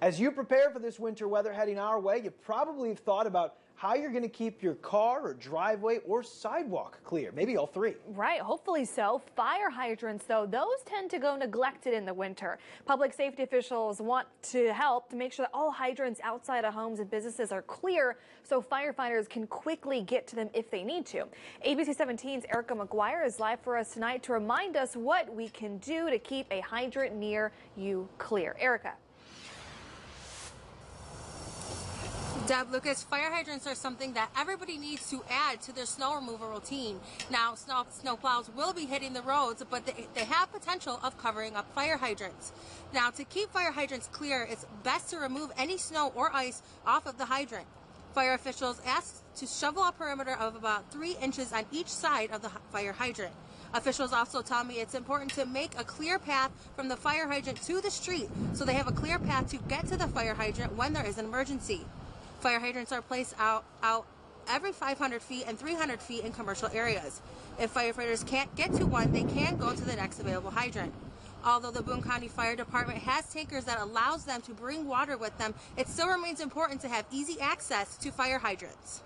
As you prepare for this winter weather heading our way, you probably have thought about how you're going to keep your car or driveway or sidewalk clear. Maybe all three. Right, hopefully so. Fire hydrants, though, those tend to go neglected in the winter. Public safety officials want to help to make sure that all hydrants outside of homes and businesses are clear so firefighters can quickly get to them if they need to. ABC 17's Erica McGuire is live for us tonight to remind us what we can do to keep a hydrant near you clear. Erica. Deb Lucas, fire hydrants are something that everybody needs to add to their snow removal routine. Now, snow plows will be hitting the roads, but they, they have potential of covering up fire hydrants. Now, to keep fire hydrants clear, it's best to remove any snow or ice off of the hydrant. Fire officials asked to shovel a perimeter of about three inches on each side of the fire hydrant. Officials also tell me it's important to make a clear path from the fire hydrant to the street so they have a clear path to get to the fire hydrant when there is an emergency. Fire hydrants are placed out, out every 500 feet and 300 feet in commercial areas. If firefighters can't get to one, they can go to the next available hydrant. Although the Boone County Fire Department has tankers that allows them to bring water with them, it still remains important to have easy access to fire hydrants.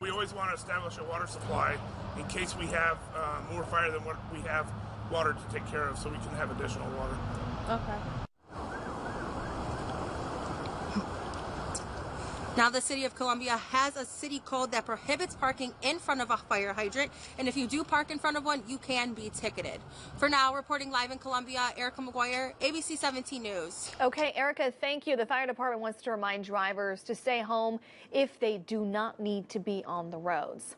We always want to establish a water supply in case we have uh, more fire than what we have water to take care of so we can have additional water. Okay. Now, the city of Columbia has a city code that prohibits parking in front of a fire hydrant, and if you do park in front of one, you can be ticketed. For now, reporting live in Columbia, Erica McGuire, ABC 17 News. Okay, Erica, thank you. The fire department wants to remind drivers to stay home if they do not need to be on the roads.